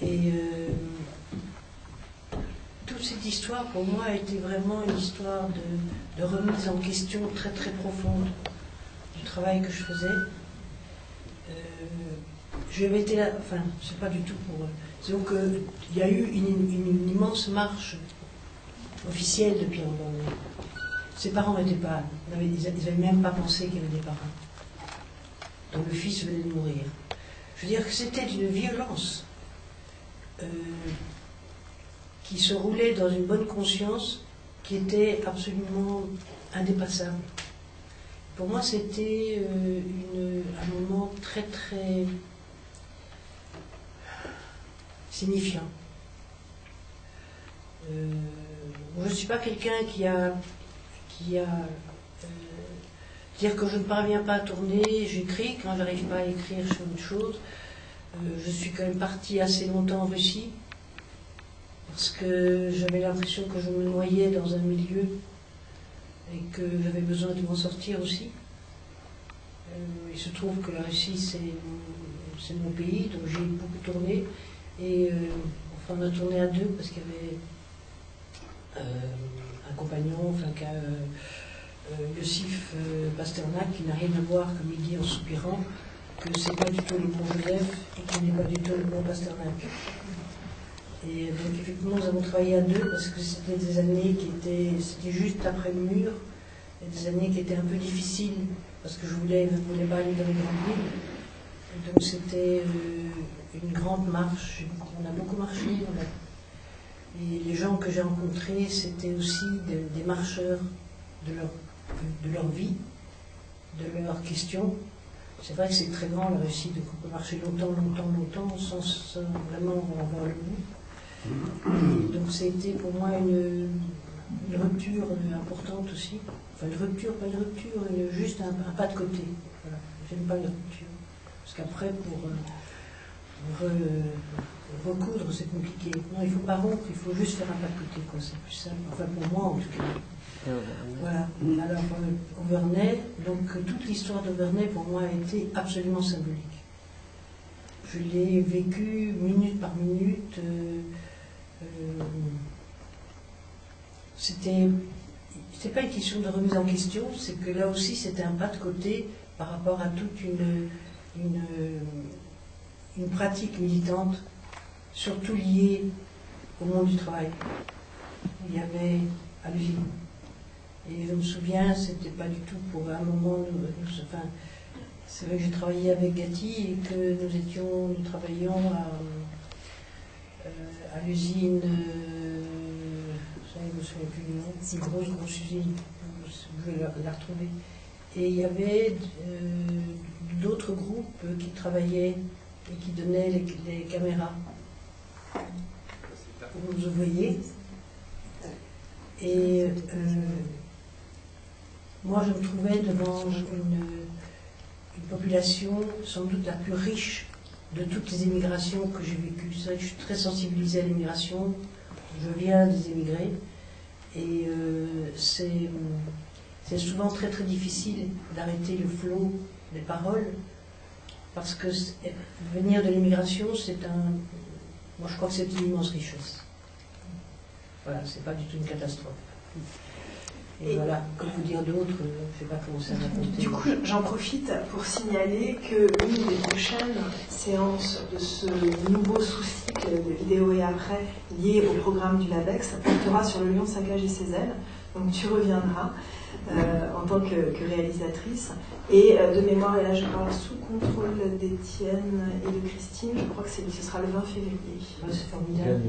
Et euh, toute cette histoire, pour moi, a été vraiment une histoire de, remise en question très très profonde du travail que je faisais. Euh, je m'étais là, enfin, c'est pas du tout pour. C'est donc il y a eu une, immense marche officielle de Pierre Ses parents n'étaient pas. Ils n'avaient même pas pensé qu'il y avait des parents. Donc le fils venait de mourir. Je veux dire que c'était d'une violence euh, qui se roulait dans une bonne conscience qui était absolument indépassable. Pour moi, c'était euh, un moment très très signifiant. Euh, je ne suis pas quelqu'un qui a, qui a dire que je ne parviens pas à tourner, j'écris, quand je n'arrive pas à écrire, je fais autre chose. Euh, je suis quand même partie assez longtemps en Russie, parce que j'avais l'impression que je me noyais dans un milieu et que j'avais besoin de m'en sortir aussi. Euh, il se trouve que la Russie, c'est mon, pays, donc j'ai beaucoup tourné. Et euh, enfin, on a tourné à deux parce qu'il y avait un compagnon, enfin, Yossif Pasternak, qui n'a rien à voir, comme il dit en soupirant, que c'est pas du tout le bon Joseph et qu'il n'est pas du tout le bon Pasternak. Et donc effectivement, nous avons travaillé à deux parce que c'était des années qui étaient, c'était juste après le mur, et des années qui étaient un peu difficiles parce que je voulais, je voulais pas aller dans les grandes villes. Donc c'était euh, une grande marche. On a beaucoup marché. Et les gens que j'ai rencontrés, c'était aussi des, des marcheurs de leur, de leur vie, de leurs questions. C'est vrai que c'est très grand la donc on peut marcher longtemps, longtemps, longtemps sans, vraiment en voir le bout. Donc ça a été pour moi une, rupture importante aussi. Enfin une rupture, pas une rupture, juste un, pas de côté. Voilà. J'aime pas les ruptures. Parce qu'après, pour euh, re- recoudre, c'est compliqué. Non, il ne faut pas rompre, il faut juste faire un pas de côté, quoi. C'est plus simple. Enfin pour moi en tout cas. Voilà. Alors, euh, Auvernay, donc euh, toute l'histoire d'Auvernay pour moi a été absolument symbolique. Je l'ai vécu minute par minute. euh, euh, c'était, c'était pas une question de remise en question, c'est que là aussi c'était un pas de côté par rapport à toute une, une, une pratique militante, surtout liée au monde du travail. Il y avait à l'usine. Et je me souviens, c'était pas du tout pour un moment. nous- nous- enfin, c'est vrai que j'ai travaillé avec Gatti et que nous étions, nous travaillions à, euh, à l'usine. euh, ça, je me souviens plus du nom. Une grosse, grosse usine. Je vais la, la retrouver. Et il y avait euh, d'autres groupes qui travaillaient et qui donnaient les, les caméras. Vous voyez. Et euh, moi, je me trouvais devant une, population sans doute la plus riche de toutes les émigrations que j'ai vécues. C'est vrai que je suis très sensibilisée à l'immigration. Je viens des émigrés. Et euh, c'est souvent très très difficile d'arrêter le flot des paroles. Parce que venir de l'immigration, c'est un. Moi, je crois que c'est une immense richesse. Voilà, c'est pas du tout une catastrophe. Et, Et- voilà, que vous dire d'autre, euh, je ne sais pas comment ça raconter. Du coup, j'en profite pour signaler que l'une des prochaines séances de ce nouveau sous-cycle de vidéo et après lié au programme du LABEX portera sur le lion saccage et ses ailes. Donc tu reviendras en tant que, que réalisatrice. Et euh, de mémoire, et là je parle sous contrôle d'Étienne et de Christine, je crois que c'est- ce sera le 20 février. c'est formidable.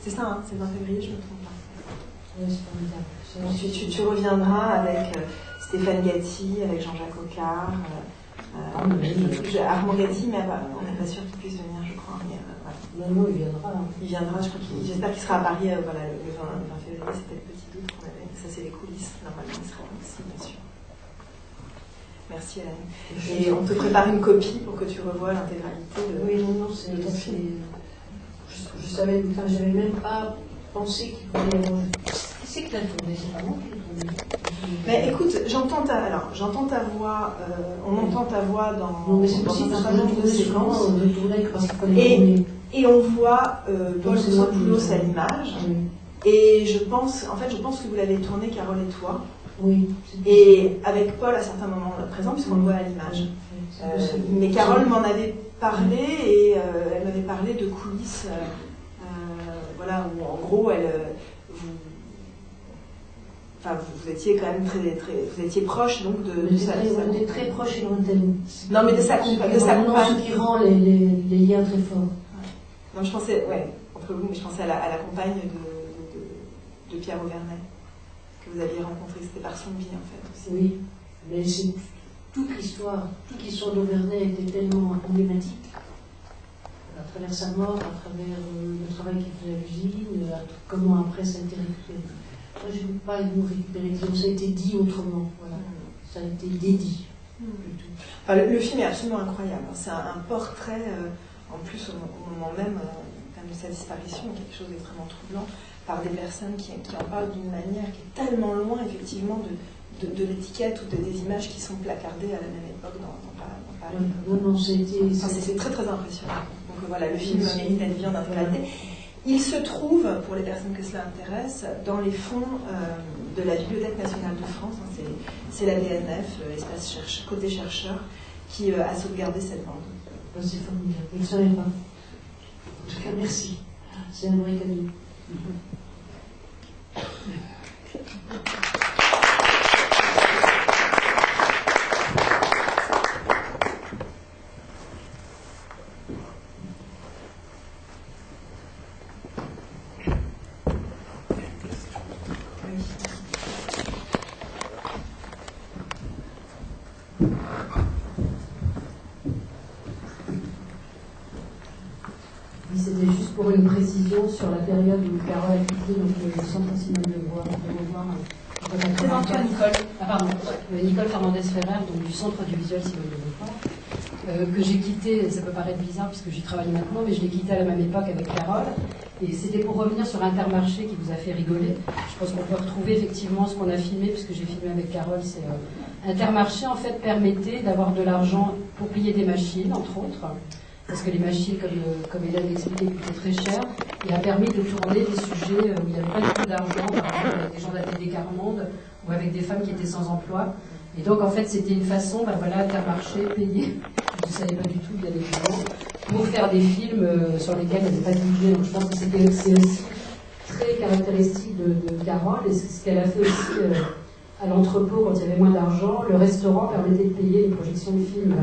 C'est ça, hein, c'est le 20 février, je ne me trompe pas. Oui, c'est formidable. Tu, tu- tu reviendras avec euh, Stéphane Gatti, avec Jean-Jacques Ocard, euh, euh, j'ai- Armand Gatti, mais ah bah, on n'est pas sûr qu'il puisse venir, je crois. Mais, euh, voilà. Non, non, il viendra. hein. Il viendra, je crois qu'il- j'espère qu'il sera à Paris euh, voilà, le 20, le 20 février, c'était le petit doute qu'on avait. Ça, c'est les coulisses, normalement, il sera là aussi, bien sûr. Merci Hélène. Et on te prépare une copie pour que tu revoies l'intégralité de, Oui, non, non, c'est. ton film. Je, je savais, enfin, j'avais même pas pensé qu'il avoir. Qui c'est qui l'a tourné? C'est pas moi qui l'ai tourné. Mais écoute, j'entends ta, alors, j'entends ta voix, euh, on entend ta voix dans, Non, mais c'est dans possible un certain nombre de séquences. de tourner parce qu'il fallait Et, et on voit euh, Paul l'ai à l'image. Oui. Et je pense, en fait, je pense que vous l'avez tourné, Carole et toi. Oui. Et avec Paul à certains moments présents, puisqu'on le voit à l'image. Euh, mais Carole m'en avait parlé et euh, elle m'avait parlé de coulisses, euh, euh, voilà, où en gros, elle, euh, vous, enfin, vous, vous étiez quand même très, très, vous étiez proche donc de, de sa, très, sa- on était très proches et lointaines. Non, mais de sa compagne- de sa compagne. Qui rend les, les, les liens très forts. Non, je pensais, ouais, entre vous, mais je pensais à la, à la compagne de, de, Pierre Auvernay, que vous aviez rencontré, c'était par son biais en fait aussi. Oui, mais c'est toute l'histoire, toute l'histoire d'Auvernay était tellement emblématique à travers sa mort, à travers euh, le travail qu'il faisait à l'usine, t- comment après ça a été récupéré. Moi, je n'ai pas le mot récupéré, disons, ça a été dit autrement. Voilà. Ça a été dédit. plutôt. Enfin, le, le film est absolument incroyable. C'est un, un portrait, euh, en plus au, au moment même, euh, même de sa disparition, quelque chose d'extrêmement troublant, par des personnes qui, qui en parlent d'une manière qui est tellement loin, effectivement, de, de, de l'étiquette ou de, des images qui sont placardées à la même époque dans, dans Paris. Non, non, été. Enfin, c'est très très impressionnant. Donc euh, voilà, le film mérite d'être bien interprété. Il se trouve, pour les personnes que cela intéresse, dans les fonds euh, de la Bibliothèque nationale de France. hein, c'est- la BNF, euh, espace cherche, côté chercheur, qui euh, a sauvegardé cette bande. C'est formidable. Je ne savais pas. En tout cas, merci. C'est un vrai cadeau. フフフフ。C'était juste pour une précision sur la période où Carole a quitté donc, le centre Simone de Beauvoir, euh, Présente-toi, Nicole. Ah, pardon. Euh, Nicole Fernandez-Ferrer, donc du centre du visuel Simone de Beauvoir, euh, que j'ai quitté, ça peut paraître bizarre puisque j'y travaille maintenant, mais je l'ai quitté à la même époque avec Carole. Et c'était pour revenir sur Intermarché qui vous a fait rigoler. Je pense qu'on peut retrouver effectivement ce qu'on a filmé, puisque j'ai filmé avec Carole. C'est euh, Intermarché en fait permettait d'avoir de l'argent pour payer des machines, entre autres parce que les machines, comme, euh, comme Hélène l'expliquait, coûtaient très cher. Il a permis de tourner des sujets euh, où il n'y avait pas du tout d'argent, par exemple avec des gens de la Carmonde ou avec des femmes qui étaient sans emploi. Et donc, en fait, c'était une façon, ben voilà, Intermarché, payer, je ne savais pas du tout, bien évidemment, pour faire des films euh, sur lesquels il n'y avait pas de budget. Donc, je pense que c'était aussi très caractéristique de, Carole et ce qu'elle a fait aussi à l'entrepôt quand il y avait moins d'argent. Le restaurant permettait de payer les projections de films.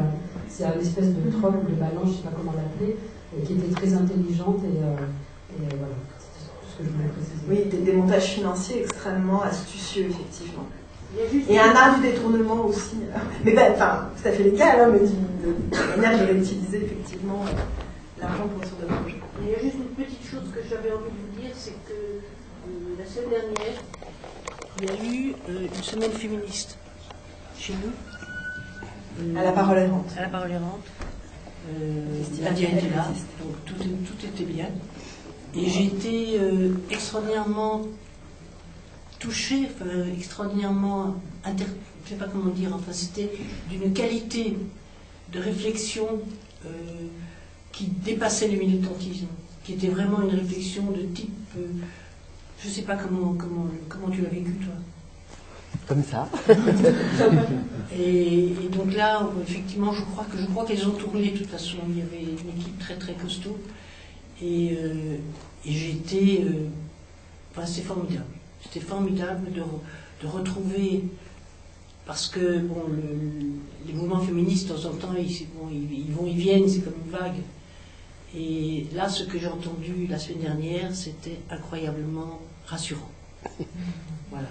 C'est un espèce de troc ou de balance, je ne sais pas comment l'appeler, euh, qui était très intelligente et, euh, et, euh, voilà, tout ce que je voulais préciser. Oui, des, des montages financiers extrêmement astucieux, effectivement. Et un art du détournement aussi. <laughs> Mais ben, enfin, tout à fait légal, hein, mais du- de, de manière de réutiliser effectivement l'argent pour sur de projets. Il y a juste une petite chose que j'avais envie de vous dire, c'est que euh, la semaine dernière, il y a eu euh, une semaine féministe chez nous. À la parole errante. À la parole errante. Euh, Nadia était là, donc tout, tout était bien. Et j'ai été euh, extraordinairement touchée, enfin, extraordinairement inter... je ne sais pas comment dire, enfin c'était d'une qualité de réflexion euh, qui dépassait le militantisme, qui était vraiment une réflexion de type, euh, je ne sais pas comment, comment, comment tu l'as vécu toi. Comme ça. <laughs> Et, et donc là, effectivement, je crois que je crois qu'elles ont tourné de toute façon. Il y avait une équipe très très costaud. Et, euh, et j'ai été. euh, enfin, c'est formidable. C'était formidable de, de retrouver. Parce que bon, le- les mouvements féministes, de temps en temps, ils, bon, ils, ils vont, ils viennent, c'est comme une vague. Et là, ce que j'ai entendu la semaine dernière, c'était incroyablement rassurant. <laughs> Voilà.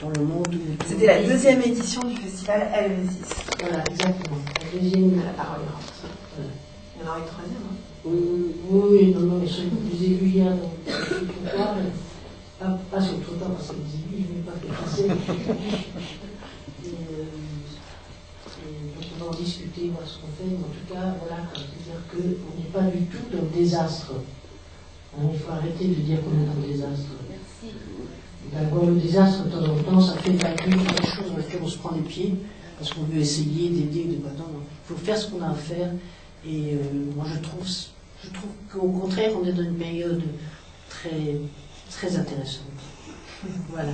Dans le monde où. C'était la deuxième édition du festival Helvésis. Voilà, exactement. La deuxième, la parole errante. Il y en aura une troisième. Hein. Oui, oui, oui, non, non, mais soyez plus élus hier dans le trottoir. Pas, pas sur le trottoir, parce que les élus, je ne vais pas les passer. Et, euh, et donc on va en discuter, voir ce qu'on fait, mais en tout cas, voilà, c'est-à-dire qu'on n'est pas du tout dans le désastre. Hein, il faut arrêter de dire qu'on est dans le désastre. Merci. D'abord, le désastre, de temps en temps, ça fait pas que des choses dans lesquelles on se prend les pieds, parce qu'on veut essayer d'aider, de non. Il faut faire ce qu'on a à faire. Et euh, moi, je trouve, je trouve qu'au contraire, on est dans une période très, très intéressante. Voilà.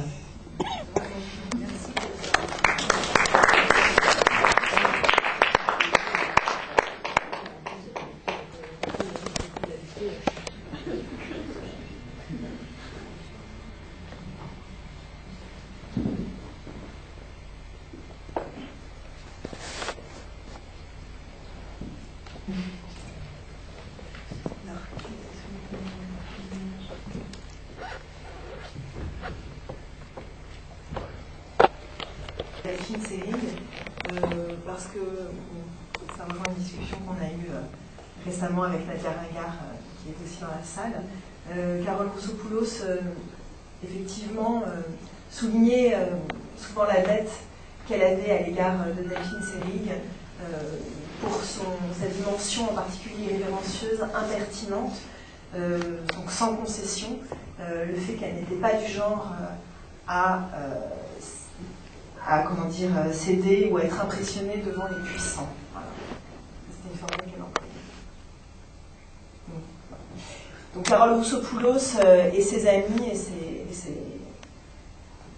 Delphine Seyrig, euh, parce que bon, ça rejoint une discussion qu'on a eue euh, récemment avec Nadia Ringard, qui est aussi dans la salle. Carole Roussopoulos, effectivement, soulignait souvent la dette qu'elle avait à l'égard de Delphine Seyrig pour son, sa dimension en particulier révérencieuse, impertinente, donc sans concession, le fait qu'elle n'était pas du genre à à comment dire, euh, céder ou à être impressionné devant les puissants. Voilà. C'était une formule qu'elle employait. Donc Carole Roussopoulos euh, et ses amis et ses, et ses,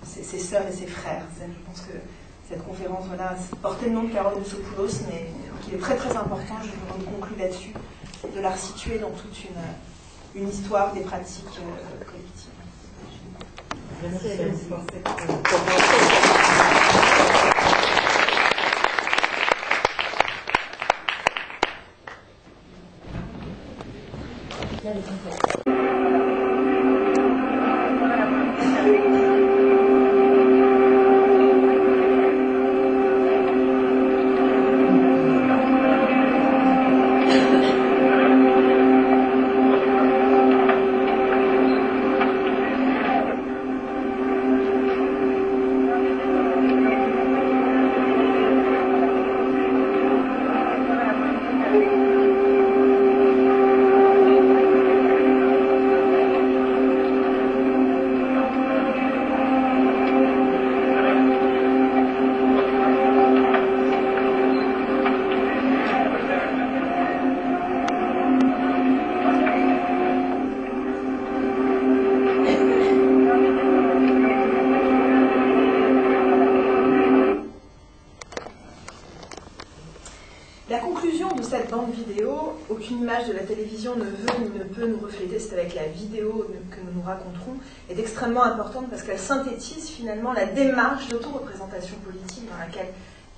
ses, ses sœurs et ses frères. Je pense que cette conférence-là portait le nom de Carole Roussopoulos, mais qui est très très important, je vais conclure là-dessus, de la resituer dans toute une, une histoire des pratiques euh, collectives. Merci. 家里辛苦。Importante parce qu'elle synthétise finalement la démarche d'auto-représentation politique dans laquelle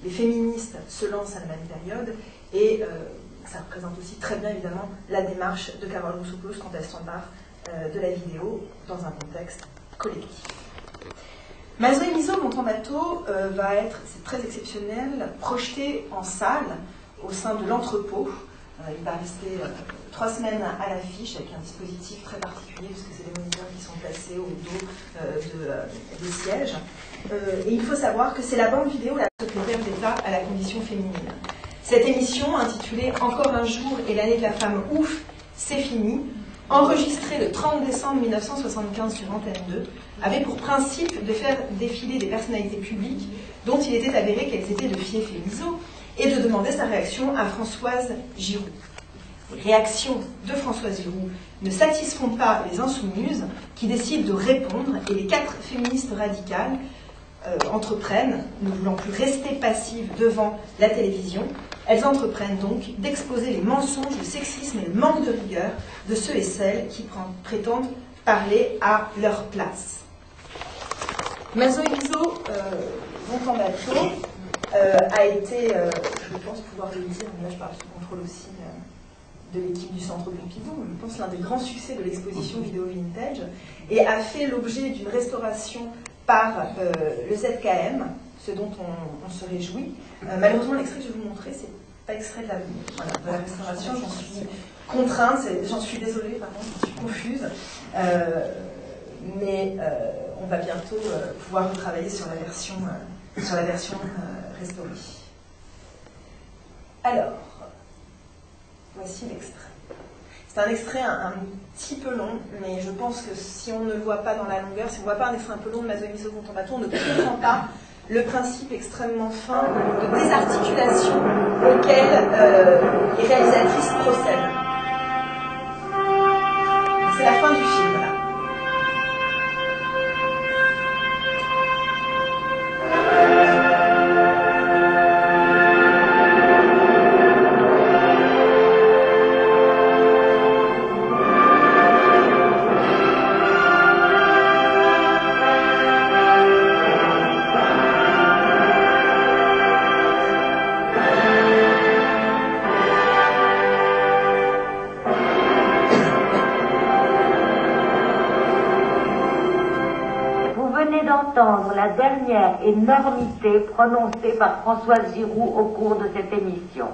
les féministes se lancent à la même période et euh, ça représente aussi très bien évidemment la démarche de Carole Roussopoulos quand elle s'empare euh, de la vidéo dans un contexte collectif. Mazo et Miso, Mon bateau, euh, va être, c'est très exceptionnel, projeté en salle au sein de l'entrepôt. Il va rester trois semaines à l'affiche avec un dispositif très particulier puisque c'est des moniteurs qui sont placés au dos euh, de, euh, des sièges. Euh, et il faut savoir que c'est la bande vidéo la secrétaire d'État à la condition féminine. Cette émission, intitulée Encore un jour et l'année de la femme ouf, c'est fini, enregistrée le 30 décembre 1975 sur Antenne 2, avait pour principe de faire défiler des personnalités publiques dont il était avéré qu'elles étaient de fief et miso, et de demander sa réaction à Françoise Giroud réactions de Françoise Giroud ne satisfont pas les insoumises qui décident de répondre et les quatre féministes radicales euh, entreprennent, ne voulant plus rester passives devant la télévision, elles entreprennent donc d'exposer les mensonges, le sexisme et le manque de rigueur de ceux et celles qui prétendent parler à leur place. Mazo et Miso euh, vont en bateau a été, je pense pouvoir le dire, mais là je parle sous contrôle aussi de l'équipe du Centre Pompidou, je pense l'un des grands succès de l'exposition vidéo vintage, et a fait l'objet d'une restauration par euh, le ZKM, ce dont on, se réjouit. Euh, malheureusement, l'extrait que je vais vous montrer, c'est pas extrait de la, la restauration, j'en suis contrainte, j'en suis désolée, pardon, j'en suis confuse, euh, mais on va bientôt pouvoir retravailler sur la version, sur la version Alors, Voici l'extrait. C'est un extrait un, petit peu long, mais je pense que si on ne le voit pas dans la longueur, si on ne voit pas un extrait un peu long de Mazomiso bateau, on ne comprend pas le principe extrêmement fin de désarticulation auquel euh, les réalisatrices procèdent. C'est la fin du film. Énormité prononcée par Françoise Giroud au cours de cette émission.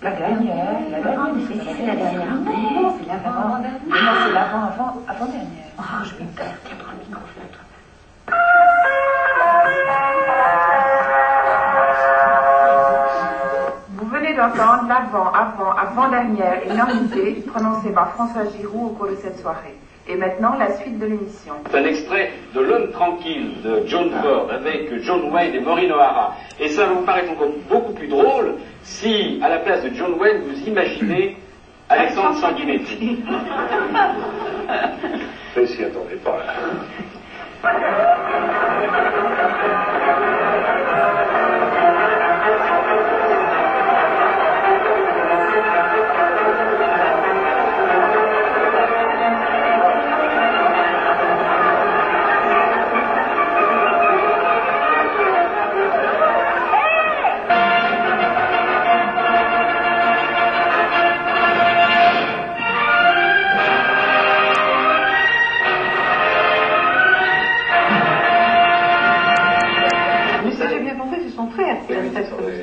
La dernière, la dernière, c'est la dernière. Non, c'est l'avant. Non, c'est l'avant, avant, avant dernière. Ah, je vais me perdre. Vous venez d'entendre l'avant, avant, avant-dernière énormité prononcée par François Giroud au cours de cette soirée. Et maintenant, la suite de l'émission. C'est un extrait de L'homme tranquille de John Ford avec John Wayne et Maureen O'Hara. Et ça va vous paraître encore beaucoup plus drôle si, à la place de John Wayne, vous imaginez <laughs> Alexandre Sanguinetti. Mais s'y attendez pas. <laughs>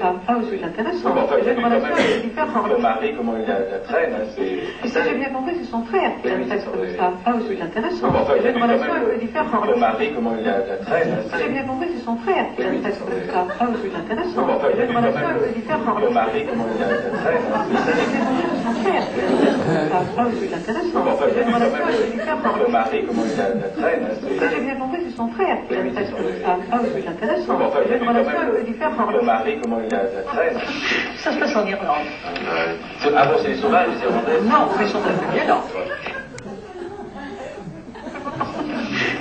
ça. Ah oui, c'est intéressant. Bon, enfin, une relation différente. Le mari, comment il la, la traîne, hein, c'est... Si j'ai bien compris, c'est son frère qui a fait comme ça. Ah oui, c'est intéressant. Bon, enfin, une relation différente. Le mari, comment il la, la traîne, j'ai bien compris, c'est son frère qui a fait comme ça. Ah oui, c'est intéressant. Enfin, une relation différente. Le mari, comment il la, la traîne, j'ai bien compris, c'est son frère qui comme ça. Ah oui, intéressant. Une relation peu différente. Le mari, comment il la, la traîne, j'ai bien compris, son frère qui a fait comme ça. Ah oui, c'est intéressant. Bon, enfin, Il a une relation un même, peu différente. Le mari, comment il la, la traîne Ça se passe en Irlande. Ah bon, c'est les sauvages, les Irlandais Non, mais sont un peu violents.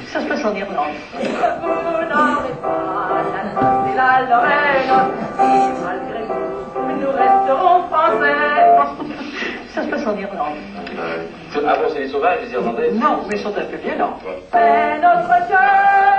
Ça se passe en Irlande. Vous n'aurez pas la la Lorraine, si malgré vous, nous resterons français. Ça se passe en Irlande. Ah bon, c'est les sauvages, les Irlandais Non, mais sont un peu violents. C'est notre cœur,